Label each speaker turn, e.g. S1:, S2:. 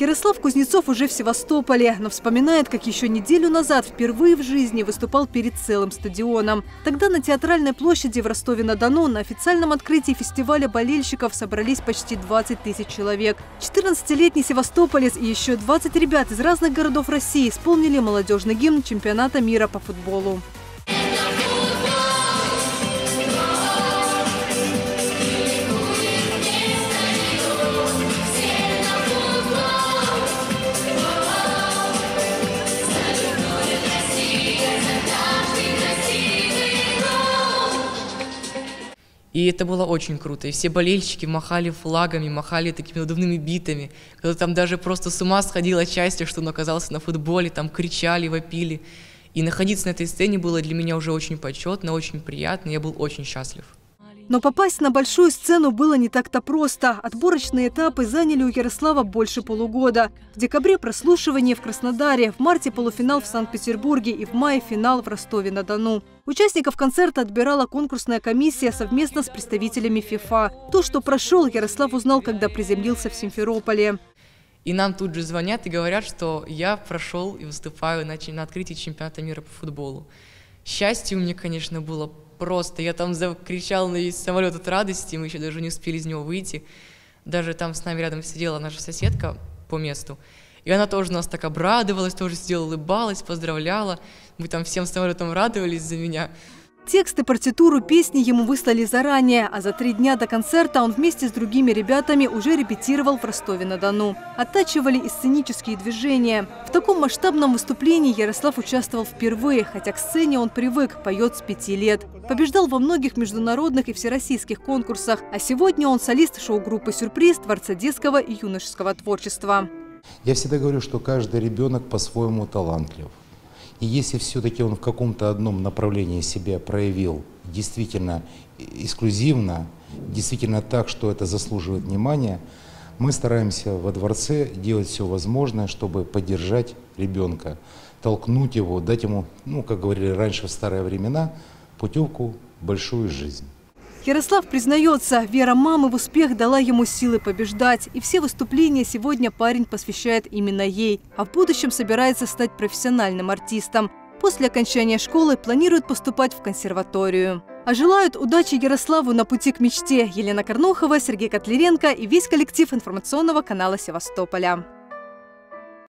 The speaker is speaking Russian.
S1: Ярослав Кузнецов уже в Севастополе, но вспоминает, как еще неделю назад впервые в жизни выступал перед целым стадионом. Тогда на Театральной площади в Ростове-на-Дону на официальном открытии фестиваля болельщиков собрались почти 20 тысяч человек. 14-летний севастополец и еще 20 ребят из разных городов России исполнили молодежный гимн чемпионата мира по футболу.
S2: И это было очень круто. И все болельщики махали флагами, махали такими надувными битами. Когда там даже просто с ума сходила часть, что он оказался на футболе, там кричали, вопили. И находиться на этой сцене было для меня уже очень почетно, очень приятно. Я был очень счастлив.
S1: Но попасть на большую сцену было не так-то просто. Отборочные этапы заняли у Ярослава больше полугода. В декабре прослушивание в Краснодаре, в марте полуфинал в Санкт-Петербурге и в мае финал в Ростове-на-Дону. Участников концерта отбирала конкурсная комиссия совместно с представителями ФИФА. То, что прошел, Ярослав узнал, когда приземлился в Симферополе.
S2: И нам тут же звонят и говорят, что я прошел и выступаю на, открытии чемпионата мира по футболу. Счастье у меня, конечно, было просто. Я там закричал на весь самолет от радости, мы еще даже не успели из него выйти. Даже там с нами рядом сидела наша соседка по месту. И она тоже нас так обрадовалась, тоже сидела, улыбалась, поздравляла. Мы там всем самолетом радовались за меня.
S1: Текст и партитуру песни ему выслали заранее, а за три дня до концерта он вместе с другими ребятами уже репетировал в Ростове-на-Дону. Оттачивали и сценические движения. В таком масштабном выступлении Ярослав участвовал впервые, хотя к сцене он привык, поет с пяти лет. Побеждал во многих международных и всероссийских конкурсах, а сегодня он солист шоу-группы «Сюрприз» Творца детского и юношеского творчества.
S3: Я всегда говорю, что каждый ребенок по-своему талантлив. И если все-таки он в каком-то одном направлении себя проявил действительно эксклюзивно, действительно так, что это заслуживает внимания, мы стараемся во дворце делать все возможное, чтобы поддержать ребенка, толкнуть его, дать ему, ну, как говорили раньше в старые времена, путевку в большую жизнь.
S1: Ярослав признается, вера мамы в успех дала ему силы побеждать. И все выступления сегодня парень посвящает именно ей. А в будущем собирается стать профессиональным артистом. После окончания школы планирует поступать в консерваторию. А желают удачи Ярославу на пути к мечте Елена Корнухова, Сергей Котлеренко и весь коллектив информационного канала Севастополя.